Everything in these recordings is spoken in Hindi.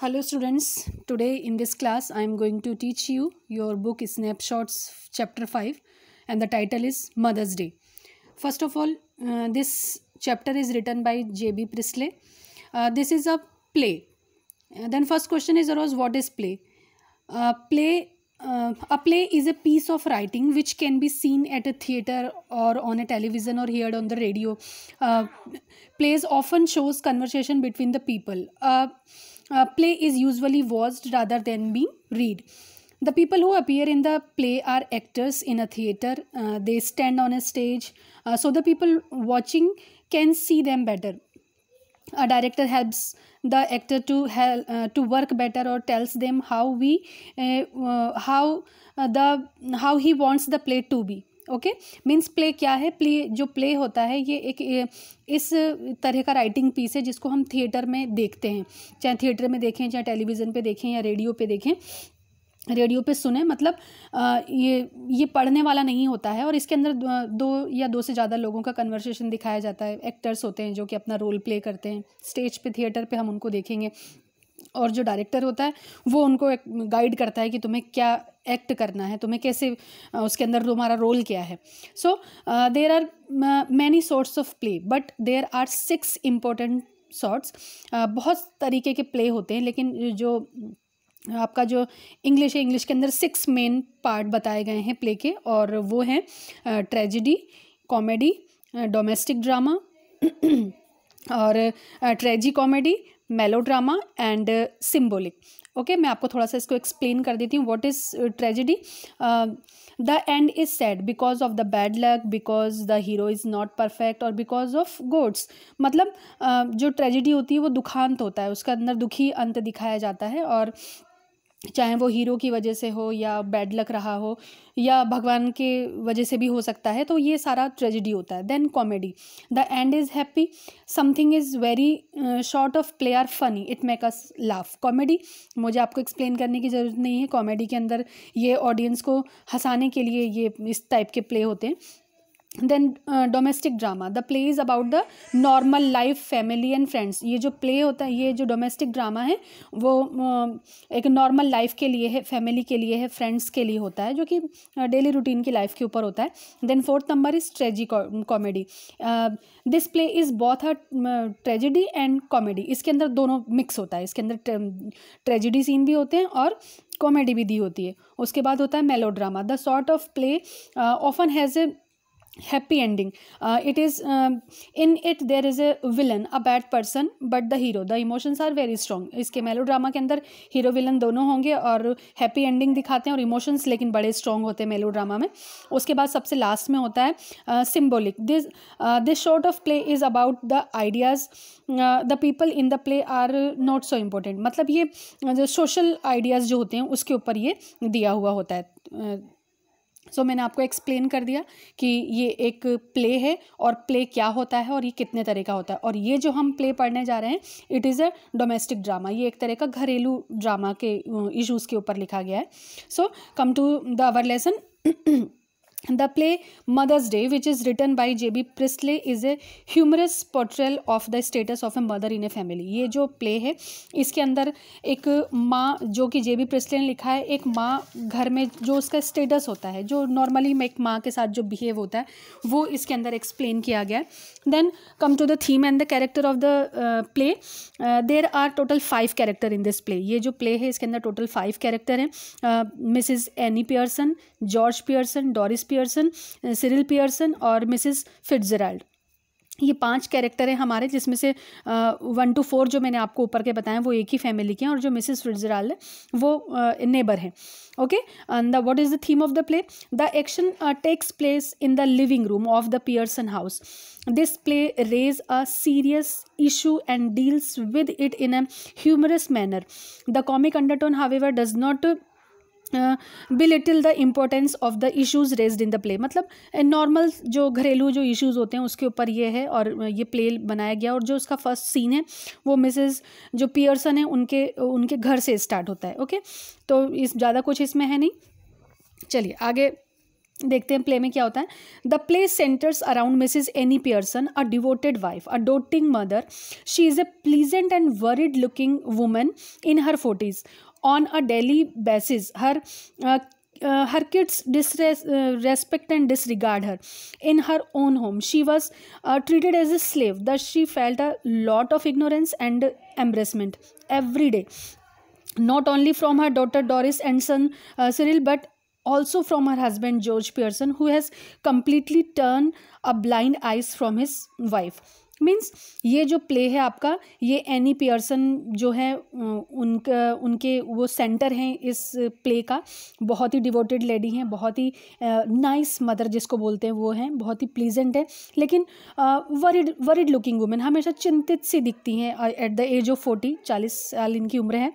Hello students, today in this class I am going to teach you your book Snapshots chapter 5 and the title is Mother's Day. First of all, uh, this chapter is written by J.B. Priestley. Uh, this is a play. Uh, then first question is arose what is play? Uh, play uh, a play is a piece of writing which can be seen at a theater or on a television or heard on the radio. Uh, plays often shows conversation between the people. Uh, play is usually watched rather than being read. The people who appear in the play are actors in a theater. Uh, they stand on a stage, uh, so the people watching can see them better. A director helps the actor to help uh, to work better or tells them how we uh, how the how he wants the play to be okay means play क्या है? प्ले जो प्ले होता है ये एक इस तरह का राइटिंग पीस है जिसको हम थिएटर में देखते हैं। चाहे थिएटर में देखें चाहे टेलीविज़न पे देखें या रेडियो पे देखें रेडियो पे सुने मतलब आ, ये ये पढ़ने वाला नहीं होता है और इसके अंदर दो या दो से ज़्यादा लोगों का कन्वर्सेशन दिखाया जाता है। एक्टर्स होते हैं जो कि अपना रोल प्ले करते हैं। स्टेज पे थिएटर पे हम उनको देखेंगे। और जो डायरेक्टर होता है, वो उनको गाइड करता है कि तुम्हें क्या एक्ट करना है, तुम्हें कैसे उसके अंदर तुम्हारा रोल क्या है। So there are many sorts of play but there are six important sorts बहुत तरीके के प्ले होते हैं, लेकिन जो, आपका जो इंग्लिश है इंग्लिश के अंदर सिक्स मेन पार्ट बताए गए हैं प्ले के, और वो हैं ट्रेजिडी कॉमेडी डोमेस्टिक ड्रामा और tragicomedy melodrama and symbolic okay मैं आपको थोड़ा सा इसको एक्सप्लेन कर देती हूँ what is tragedy the end is sad because of the bad luck because the hero is not perfect और बिकॉज़ ऑफ़ गोड्स मतलब uh, जो ट्रेजिडी होती है वो दुखांत होता है उसका अंदर दुखी अंत दिखाया जाता है और चाहे वो हीरो की वजह से हो या बैड लक रहा हो या भगवान के वजह से भी हो सकता है तो ये सारा ट्रेजिडी होता है। Then comedy the end is happy something is very short of play are funny it make us laugh comedy मुझे आपको एक्सप्लेन करने की ज़रूरत नहीं है। कॉमेडी के अंदर ये ऑडियंस को हंसाने के लिए ये इस टाइप के प्ले होते हैं। Then domestic drama the play is about the normal life family and friends ये जो प्ले होता है ये जो डोमेस्टिक ड्रामा है वो uh, एक नॉर्मल लाइफ के लिए है फैमिली के लिए है फ्रेंड्स के लिए होता है जो कि डेली uh, रूटीन की लाइफ के ऊपर होता है. Then fourth number is tragicomedy this play is both a tragedy and comedy इसके अंदर दोनों मिक्स होता है. इसके अंदर ट्रेजिडी सीन भी होते हैं और कॉमेडी भी दी होती है. उसके बाद होता है melodrama the sort of play often has a happy ending. Uh, it is um, in it there villain a bad person but the hero. The emotions are very strong. इसके मेलोड्रामा के अंदर हीरो विलन दोनों होंगे और हैप्पी एंडिंग दिखाते हैं और इमोशंस लेकिन बड़े स्ट्रॉन्ग होते हैं मेलोड्रामा में। उसके बाद सबसे लास्ट में होता है symbolic this this short of play is about the ideas the people in the play are not so important मतलब ये जो सोशल आइडियाज़ जो होते हैं उसके ऊपर ये दिया हुआ होता है uh, सो so, मैंने आपको एक्सप्लेन कर दिया कि ये एक प्ले है और प्ले क्या होता है और ये कितने तरह का होता है। और ये जो हम प्ले पढ़ने जा रहे हैं it is a domestic drama ये एक तरह का घरेलू ड्रामा के इश्यूज़ के ऊपर लिखा गया है। So come to the our lesson The play Mother's Day, which is written by J.B. Priestley, is a humorous portrayal of the status of a mother in a family. ये जो प्ले है इसके अंदर एक माँ जो कि जे बी प्रिस्ले ने लिखा है एक माँ घर में जो उसका स्टेटस होता है जो नॉर्मली एक माँ के साथ जो बिहेव होता है वो इसके अंदर एक्सप्लेन किया गया है then come to the theme and the character of the play there are total five character in this play ये जो प्ले है इसके अंदर टोटल फाइव कैरेक्टर हैं Mrs Annie Pearson George Pearson Doris Pearson Cyril Pearson और मिसिस फिट्जराल्ड ये पाँच कैरेक्टर हैं हमारे जिसमें से वन टू फोर जो मैंने आपको ऊपर के बताए वो एक ही फैमिली के हैं और जो मिसिस फिट्जराल्ड है वो नेबर हैं. Okay and the what is the theme of the play the action takes place in the living room of the Pearson house this play raise a serious issue and deals with it in a humorous manner. The comic undertone, however, does not belittle the importance of the issues raised in the play मतलब नॉर्मल जो घरेलू जो इश्यूज़ होते हैं, उसके ऊपर ये है और ये प्ले बनाया गया और जो उसका फ़र्स्ट सीन है, वो मिसेस जो पियर्सन है, उनके उनके घर से स्टार्ट होता है ओके तो इस, ज़्यादा कुछ इसमें है नहीं। चलिए, आगे देखते हैं प्ले में क्या होता है। The play centres around Mrs Annie Pearson a devoted wife a doting mother she is a pleasant and worried looking women in her forties on a daily basis. Her uh, uh her kids disrespect uh, and disregard her in her own home. She was uh, treated as a slave. Thus she felt a lot of ignorance and embarrassment every day. Not only from her daughter doris and son uh, cyril but also from her husband george pearson who has completely turned a blind eyes from his wife. Means ये जो प्ले है आपका, ये एनी पियर्सन जो है उनका, उनके वो सेंटर हैं इस प्ले का। बहुत ही डिवोटेड लेडी हैं, बहुत ही नाइस मदर जिसको बोलते हैं वो हैं, बहुत ही प्लीजेंट है। लेकिन वरिड वरिड लुकिंग वुमेन हमेशा चिंतित सी दिखती हैं at the age of forty चालीस साल इनकी उम्र है।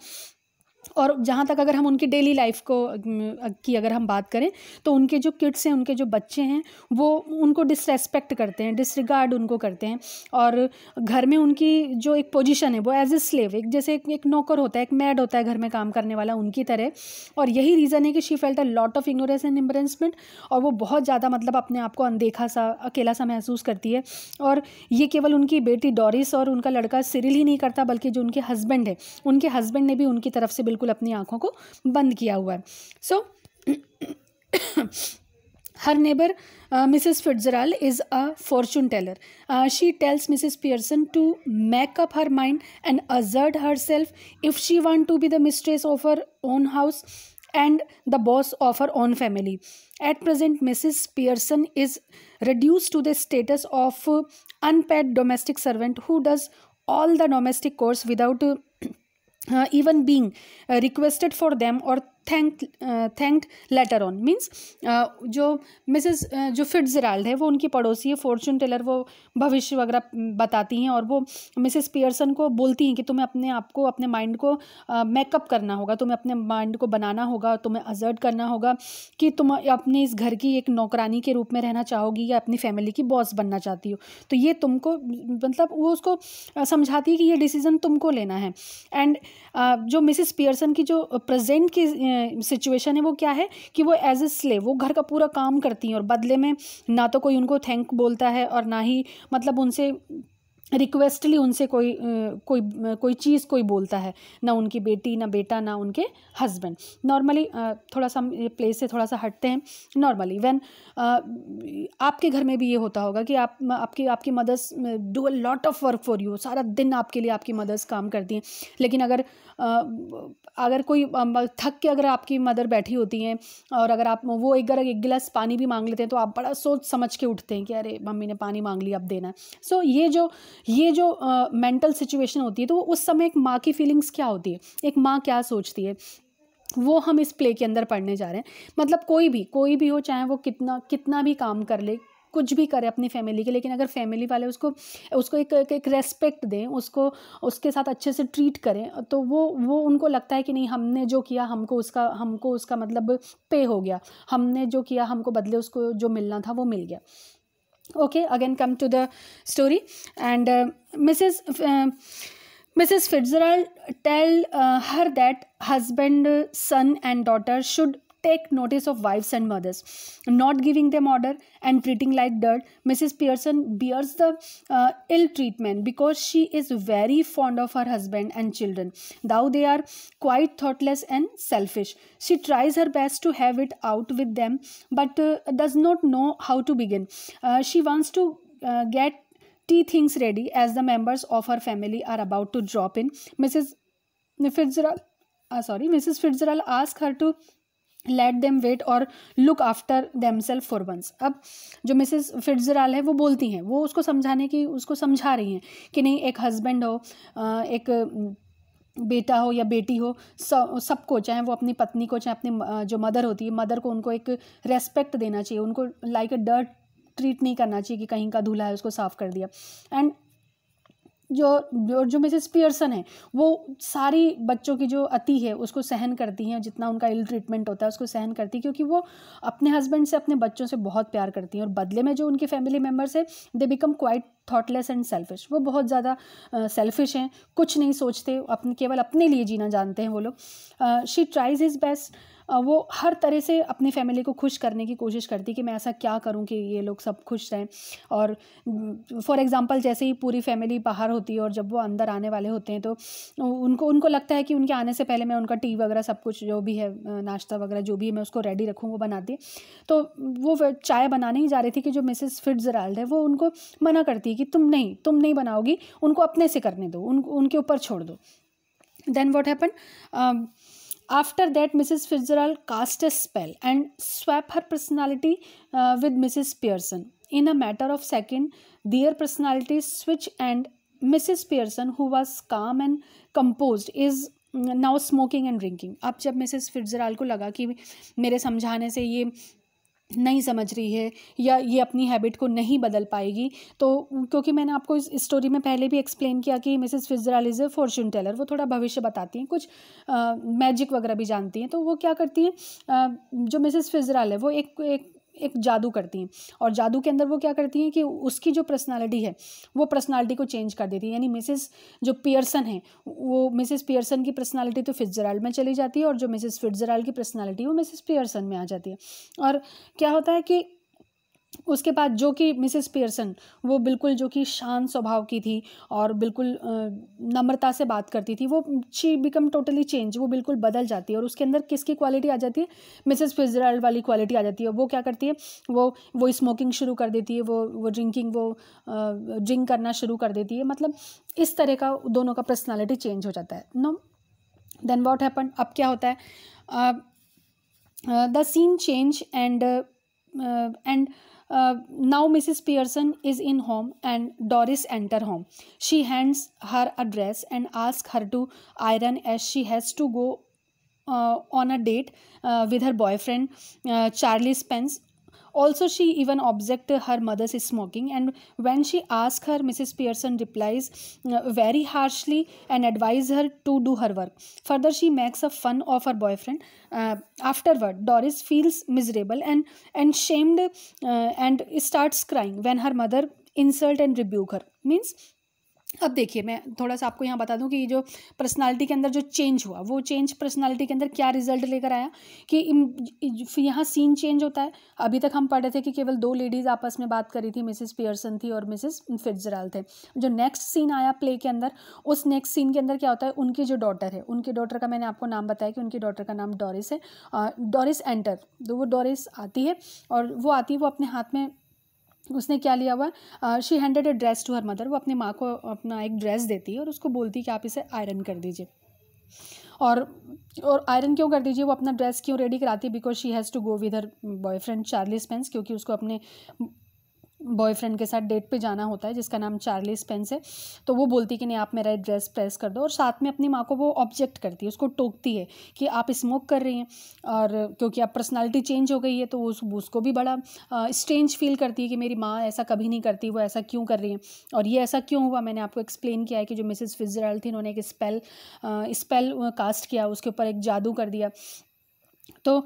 और जहाँ तक अगर हम उनकी डेली लाइफ को की अगर हम बात करें तो उनके जो किड्स हैं उनके जो बच्चे हैं वो उनको डिसरेस्पेक्ट करते हैं डिसरिगार्ड उनको करते हैं और घर में उनकी जो एक पोजीशन है वो एज ए स्लेव एक जैसे एक, एक नौकर होता है एक मैड होता है घर में काम करने वाला उनकी तरह और यही रीज़न है कि she felt a lot of ignorance and embarrassment और वो बहुत ज़्यादा मतलब अपने आप को अनदेखा सा अकेला सा महसूस करती है और ये केवल उनकी बेटी डॉरिस और उनका लड़का सिरिल ही नहीं करता बल्कि जो उनके हस्बैंड है उनके हस्बैंड ने भी उनकी तरफ़ से बिल्कुल बिल्कुल अपनी आँखों को बंद किया हुआ है। So her neighbour Mrs Fitzgerald is a fortune teller she tells Mrs Pearson to make up her mind and assert herself if she want to be the mistress of her own house and the boss of her own family at present Mrs Pearson is reduce to the status of unpaid domestic servant who does all the domestic chores without even being uh, requested for them or thank thanked later on means जो मिसेस uh, जो फिट्जराल्ड है वो उनकी पड़ोसी है फॉर्चून टेलर वो भविष्य वगैरह बताती हैं और वो मिसेस पियर्सन को बोलती हैं कि तुम्हें अपने आप को अपने माइंड को मेकअप uh, करना होगा तुम्हें अपने माइंड को बनाना होगा तुम्हें अजर्ट करना होगा कि तुम अपने इस घर की एक नौकरानी के रूप में रहना चाहोगी या अपनी फैमिली की बॉस बनना चाहती हो। तो ये तुमको मतलब वो उसको uh, समझाती है कि ये डिसीज़न तुमको लेना है। एंड uh, जो मिसेस पियर्सन की जो प्रेजेंट की सिचुएशन है, वो क्या है कि वो एज ए स्लेव वो घर का पूरा काम करती हैं और बदले में ना तो कोई उनको थैंक बोलता है और ना ही मतलब उनसे रिक्वेस्टली उनसे कोई कोई कोई चीज़ कोई बोलता है ना उनकी बेटी ना बेटा ना उनके हस्बैंड नॉर्मली थोड़ा सा प्लेस से थोड़ा सा हटते हैं। नॉर्मली व्हेन आपके घर में भी ये होता होगा कि आप आपकी आपकी mothers do a lot of work for you सारा दिन आपके लिए आपकी मदर्स काम करती हैं। लेकिन अगर अगर कोई थक के अगर आपकी मदर बैठी होती हैं और अगर आप वो एक अगर एक गिलास पानी भी मांग लेते हैं तो आप बड़ा सोच समझ के उठते हैं कि अरे मम्मी ने पानी मांग लिया अब देना है। सो so, ये जो ये जो मेंटल uh, सिचुएशन होती है तो उस समय एक माँ की फीलिंग्स क्या होती है? एक माँ क्या सोचती है? वो हम इस प्ले के अंदर पढ़ने जा रहे हैं। मतलब कोई भी कोई भी हो चाहे वो कितना कितना भी काम कर ले कुछ भी करे अपनी फैमिली के लेकिन अगर फैमिली वाले उसको उसको एक एक एक रेस्पेक्ट दें उसको उसके साथ अच्छे से ट्रीट करें तो वो वो उनको लगता है कि नहीं हमने जो किया हमको उसका हमको उसका मतलब पे हो गया। हमने जो किया हमको बदले उसको जो मिलना था वो मिल गया। Okay again come to the story. And uh, mrs uh, mrs fitzgerald tell uh, her that husband son and daughter should take notice of wives and mothers. Not giving them order and treating like dirt mrs pearson bears the uh, ill treatment because she is very fond of her husband and children. Though they are quite thoughtless and selfish. She tries her best to have it out with them but uh, does not know how to begin. Uh, she wants to uh, get tea things ready as the members of her family are about to drop in. Mrs fitzgerald uh, sorry mrs fitzgerald asked her to let them wait और look after them self for once अब जो मिसेस फिट्जराल है, वो बोलती हैं, वो उसको समझाने की, उसको समझा रही हैं कि नहीं, एक हस्बैंड हो एक बेटा हो या बेटी हो सब सबको, चाहे वो अपनी पत्नी को, चाहे अपनी जो मदर होती है मदर को उनको एक रेस्पेक्ट देना चाहिए, उनको लाइक अ डर्ट ट्रीट नहीं करना चाहिए कि कहीं का दूल्हा है, उसको साफ़ कर दिया। एंड जो जो मिसेस पियर्सन है, वो सारी बच्चों की जो अति है, उसको सहन करती हैं, जितना उनका इल ट्रीटमेंट होता है, उसको सहन करती है, क्योंकि वो अपने हस्बैंड से, अपने बच्चों से बहुत प्यार करती हैं, और बदले में जो उनके फैमिली मेंबर्स है they become quite thoughtless and selfish वो बहुत ज़्यादा सेल्फिश हैं, कुछ नहीं सोचते, अपने, केवल अपने लिए जीना जानते हैं वो लोग। शी ट्राइज इज़ बेस्ट वो हर तरह से अपनी फैमिली को खुश करने की कोशिश करती कि मैं ऐसा क्या करूँ कि ये लोग सब खुश रहें। और फॉर एग्ज़ाम्पल जैसे ही पूरी फैमिली बाहर होती है और जब वो अंदर आने वाले होते हैं तो उनको उनको लगता है कि उनके आने से पहले मैं उनका टी वगैरह सब कुछ जो भी है नाश्ता वगैरह जो भी है, मैं उसको रेडी रखूँ, वो बनाती तो वो चाय बनाने ही जा रही थी कि जो मिसेस फिट्जराल्ड है, वो उनको मना करती है कि तुम नहीं तुम नहीं बनाओगी, उनको अपने से करने दो, उन, उनके ऊपर छोड़ दो। Then what happen After that, Mrs. Fitzgerald cast a spell and swapped her personality uh, with Mrs. Pearson. In a matter of second, their personalities switch and Mrs. Pearson, who was calm and composed, is now smoking and drinking अब जब मिसेस फिट्जराल को लगा कि मेरे समझाने से ये नहीं समझ रही है या ये अपनी हैबिट को नहीं बदल पाएगी। तो क्योंकि मैंने आपको इस स्टोरी में पहले भी एक्सप्लेन किया कि Mrs Fitzgerald is a fortune teller वो थोड़ा भविष्य बताती हैं, कुछ मैजिक वगैरह भी जानती हैं। तो वो क्या करती हैं जो मिसेस फिजराल है, वो एक एक एक जादू करती हैं। और जादू के अंदर वो क्या करती हैं कि उसकी जो पर्सनालिटी है, वो पर्सनालिटी को चेंज कर देती है। यानी मिसेस जो पियर्सन है, वो मिसेस पियर्सन की पर्सनालिटी तो फिट्जराल्ड में चली जाती है और जो मिसेस फिट्जराल्ड की पर्सनालिटी वो मिसेस पियर्सन में आ जाती है। और क्या होता है कि उसके बाद जो कि मिसेस पियर्सन, वो बिल्कुल जो कि शांत स्वभाव की थी और बिल्कुल नम्रता से बात करती थी। वो शी बिकम टोटली चेंज वो बिल्कुल बदल जाती है और उसके अंदर किसकी क्वालिटी आ जाती है? मिसेस फिजराल्ड वाली क्वालिटी आ जाती है। वो क्या करती है? वो वो स्मोकिंग शुरू कर देती है, वो वो ड्रिंकिंग वो ड्रिंक करना शुरू कर देती है। मतलब इस तरह का दोनों का पर्सनैलिटी चेंज हो जाता है। नो देन वॉट हैपन अब क्या होता है? The scene change and and Uh, now Mrs. Pearson is in home and Doris enter home. She hands her a dress and asks her to iron as she has to go uh, on a date uh, with her boyfriend uh, Charlie Spence also, she even objected her mother's smoking, and when she asked her, Mrs. Pearson replies uh, very harshly and advises her to do her work. Further, she makes a fun of her boyfriend. Uh, afterward, Doris feels miserable and and shamed uh, and starts crying when her mother insult and rebuke her. Means अब देखिए, मैं थोड़ा सा आपको यहाँ बता दूँ कि ये जो पर्सनालिटी के अंदर जो चेंज हुआ, वो चेंज पर्सनालिटी के अंदर क्या रिज़ल्ट लेकर आया कि यहाँ सीन चेंज होता है। अभी तक हम पढ़े थे कि केवल दो लेडीज़ आपस में बात करी थी मिसेस पियर्सन थी और मिसेस फिट्जराल थे। जो नेक्स्ट सीन आया प्ले के अंदर, उस नेक्स्ट सीन के अंदर क्या होता है, उनकी जो डॉटर है, उनकी डॉटर का मैंने आपको नाम बताया कि उनकी डॉटर का नाम डॉरिस है। डॉरिस एंटर तो वो डॉरिस आती है और वो आती है, वो अपने हाथ में उसने क्या लिया हुआ? She handed a dress to her mother वो अपनी माँ को अपना एक ड्रेस देती है और उसको बोलती है कि आप इसे आयरन कर दीजिए। और और आयरन क्यों कर दीजिए? वो अपना ड्रेस क्यों रेडी कराती है? Because she has to go with her boyfriend Charlie Spence क्योंकि उसको अपने बॉयफ्रेंड के साथ डेट पे जाना होता है, जिसका नाम चार्ली स्पेंस है तो वो बोलती कि नहीं, आप मेरा ड्रेस प्रेस कर दो और साथ में अपनी माँ को वो ऑब्जेक्ट करती है, उसको टोकती है कि आप स्मोक कर रही हैं और क्योंकि आप पर्सनालिटी चेंज हो गई है तो उस, उसको भी बड़ा स्ट्रेंज फील करती है कि मेरी माँ ऐसा कभी नहीं करती, वो ऐसा क्यों कर रही है? और ये ऐसा क्यों हुआ? मैंने आपको एक्सप्लेन किया है कि जो मिसेस फिजरल थी, उन्होंने एक स्पेल स्पेल कास्ट किया, उसके ऊपर एक जादू कर दिया। तो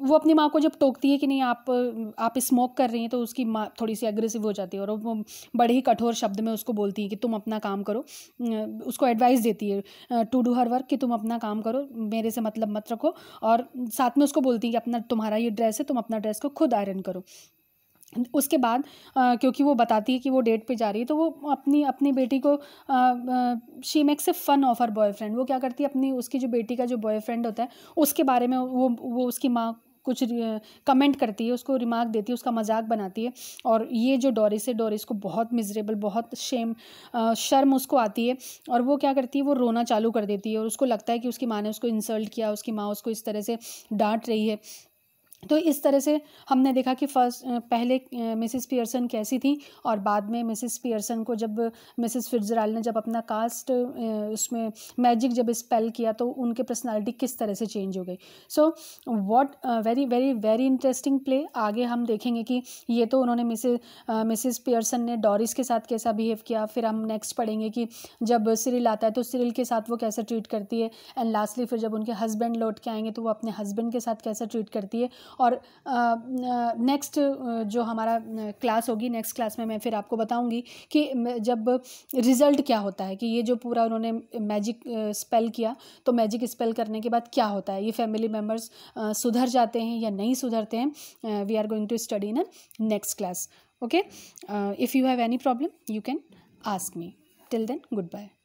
वो अपनी माँ को जब टोकती है कि नहीं, आप आप स्मोक कर रही हैं तो उसकी माँ थोड़ी सी एग्रेसिव हो जाती है और वो बड़े ही कठोर शब्द में उसको बोलती है कि तुम अपना काम करो। उसको एडवाइस देती है टू डू हर वर्क कि तुम अपना काम करो, मेरे से मतलब मत रखो। और साथ में उसको बोलती है कि अपना, तुम्हारा ये ड्रेस है, तुम अपना ड्रेस को खुद आयरन करो। उसके बाद क्योंकि वो बताती है कि वो डेट पे जा रही है तो वो अपनी अपनी बेटी को she makes a fun of her boyfriend वो क्या करती है, अपनी, उसकी जो बेटी का जो बॉयफ्रेंड होता है, उसके बारे में वो वो उसकी माँ कुछ कमेंट करती है, उसको रिमार्क देती है, उसका मज़ाक बनाती है, और ये जो डोरिस है डोरिस को बहुत मिजरेबल बहुत शेम शर्म उसको आती है, और वो क्या करती है, वो रोना चालू कर देती है, और उसको लगता है कि उसकी माँ ने उसको इंसल्ट किया, उसकी माँ उसको इस तरह से डांट रही है तो इस तरह से हमने देखा कि फ़र्स्ट पहले मिसिस पियर्सन कैसी थी और बाद में मिसिस पियर्सन को जब मिसिस फिट्जराल ने जब अपना कास्ट उसमें मैजिक जब स्पेल किया तो उनके पर्सनालिटी किस तरह से चेंज हो गई। So what very very very interesting play. आगे हम देखेंगे कि ये तो उन्होंने मिसिस मिसिस पियर्सन ने डॉरिस के साथ कैसा बिहेव किया। फिर हम नेक्स्ट पढ़ेंगे कि जब सिरिल आता है तो सिरिल के साथ वो कैसे ट्रीट करती है। एंड लास्टली फिर जब उनके हस्बैंड लौट के आएँगे तो वो अपने हस्बैंड के साथ कैसे ट्रीट करती है। और नेक्स्ट जो हमारा क्लास होगी नेक्स्ट क्लास में मैं फिर आपको बताऊँगी कि जब रिज़ल्ट क्या होता है कि ये जो पूरा उन्होंने मैजिक स्पेल किया तो मैजिक स्पेल करने के बाद क्या होता है? ये फैमिली मेंबर्स सुधर जाते हैं या नहीं सुधरते हैं? We are going to study in next class okay? uh, if you have any problem you can ask me. Till then goodbye.